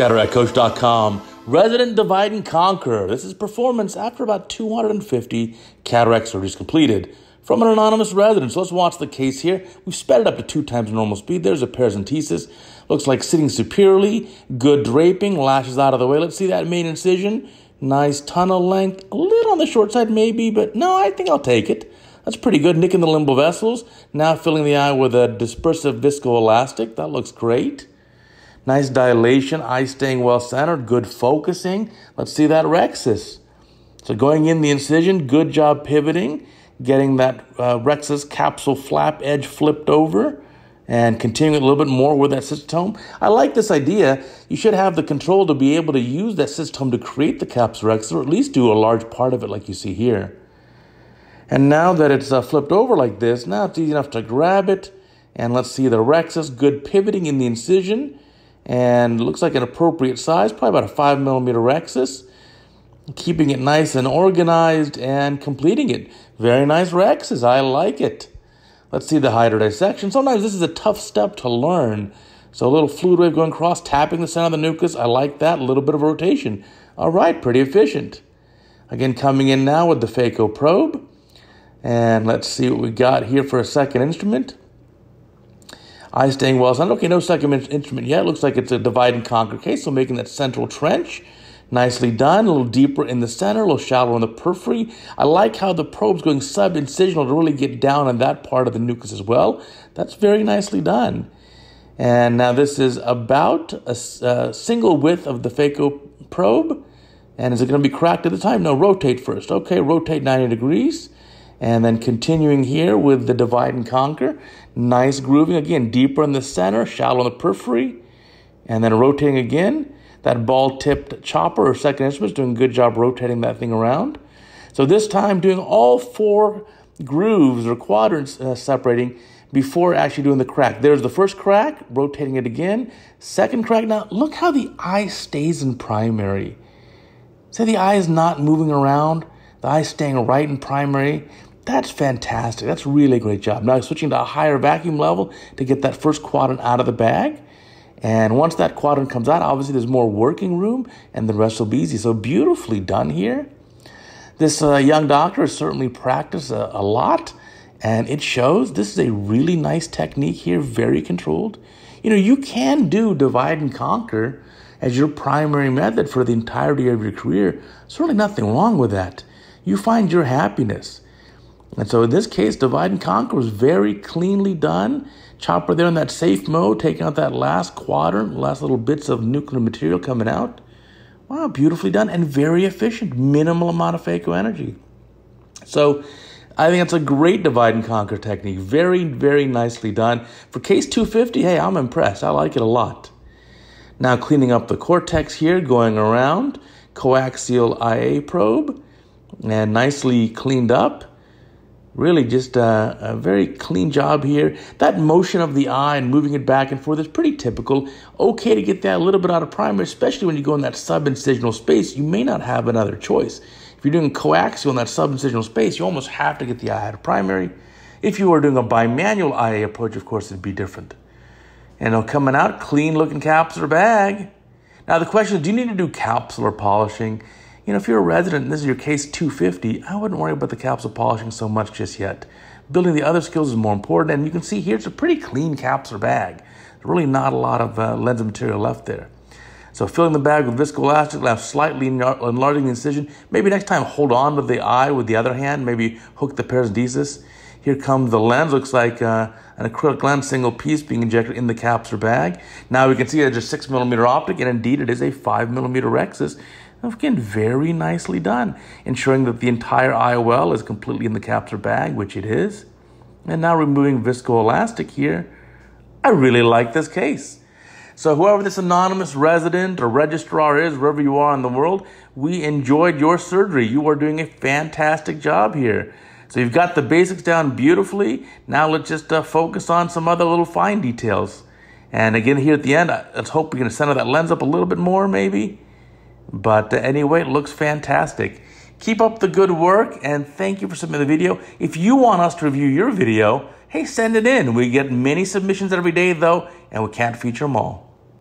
CataractCoach.com. Resident Divide and Conquer. This is performance after about 250 cataract surgeries completed from an anonymous resident. So let's watch the case here. We've sped it up to two times normal speed. There's a paracentesis. Looks like sitting superiorly. Good draping. Lashes out of the way. Let's see that main incision. Nice tunnel length. A little on the short side, maybe, but no, I think I'll take it. That's pretty good. Nicking the limbal vessels. Now filling the eye with a dispersive viscoelastic. That looks great. Nice dilation, eye staying well centered, good focusing. Let's see that rhexis. So going in the incision, good job pivoting, getting that uh, rhexis capsule flap edge flipped over and continuing a little bit more with that cystotome. I like this idea. You should have the control to be able to use that cystotome to create the capsule rhexis or at least do a large part of it like you see here. And now that it's uh, flipped over like this, now it's easy enough to grab it. And let's see the rhexis, good pivoting in the incision and looks like an appropriate size, probably about a 5 millimeter rhexis. Keeping it nice and organized and completing it. Very nice rhexis. I like it. Let's see the hydro dissection. Sometimes this is a tough step to learn. So a little fluid wave going across, tapping the center of the nucleus. I like that. A little bit of rotation. All right, pretty efficient. Again, coming in now with the phaco probe. And let's see what we got here for a second instrument. Eye staying well centered. Okay, no second instrument yet. Looks like it's a divide and conquer case. So making that central trench. Nicely done. A little deeper in the center, a little shallower in the periphery. I like how the probe's going sub-incisional to really get down on that part of the nucleus as well. That's very nicely done. And now this is about a, a uh, single width of the phaco probe. And is it going to be cracked at the time? No, rotate first. Okay, rotate 90 degrees. And then continuing here with the divide and conquer. Nice grooving again, deeper in the center, shallow in the periphery. And then rotating again. That ball tipped chopper or second instrument is doing a good job rotating that thing around. So this time doing all four grooves or quadrants uh, separating before actually doing the crack. There's the first crack, rotating it again. Second crack. Now look how the eye stays in primary. Say the eye is not moving around, the eye staying right in primary. That's fantastic. That's really a great job. Now switching to a higher vacuum level to get that first quadrant out of the bag. And once that quadrant comes out, obviously there's more working room and the rest will be easy. So beautifully done here. This uh, young doctor has certainly practiced a, a lot and it shows this is a really nice technique here, very controlled. You know, you can do divide and conquer as your primary method for the entirety of your career. Certainly nothing wrong with that. You find your happiness. And so in this case, divide and conquer was very cleanly done. Chopper there in that safe mode, taking out that last quadrant, last little bits of nuclear material coming out. Wow, beautifully done and very efficient. Minimal amount of phaco energy. So I think it's a great divide and conquer technique. Very, very nicely done. For case 250, hey, I'm impressed. I like it a lot. Now cleaning up the cortex here, going around, coaxial IA probe, and nicely cleaned up. Really, just a, a, very clean job here. That motion of the eye and moving it back and forth is pretty typical. Okay to get that a little bit out of primary, especially when you go in that subincisional space. You may not have another choice. If you're doing coaxial in that subincisional space, you almost have to get the eye out of primary. If you are doing a bimanual IA approach, of course, it'd be different. And now coming out, clean looking capsular bag. Now the question is, do you need to do capsular polishing? You know, if you're a resident and this is your case 250, I wouldn't worry about the capsule polishing so much just yet. Building the other skills is more important, and you can see here it's a pretty clean capsular bag. There's really not a lot of uh, lens material left there. So filling the bag with viscoelastic, left slightly enlarging the incision. Maybe next time hold on to the eye with the other hand, maybe hook the paracentesis. Here comes the lens, looks like uh, an acrylic lens, single piece being injected in the capsular bag. Now we can see it's a six millimeter optic, and indeed it is a five millimeter rhexis. Again, very nicely done, ensuring that the entire IOL is completely in the capsular bag, which it is. And now removing viscoelastic here. I really like this case. So whoever this anonymous resident or registrar is, wherever you are in the world, we enjoyed your surgery. You are doing a fantastic job here. So you've got the basics down beautifully. Now let's just uh, focus on some other little fine details. And again, here at the end, let's hope we can center that lens up a little bit more, maybe. But anyway, it looks fantastic. Keep up the good work and thank you for submitting the video. If you want us to review your video, hey, send it in. We get many submissions every day though, and we can't feature them all.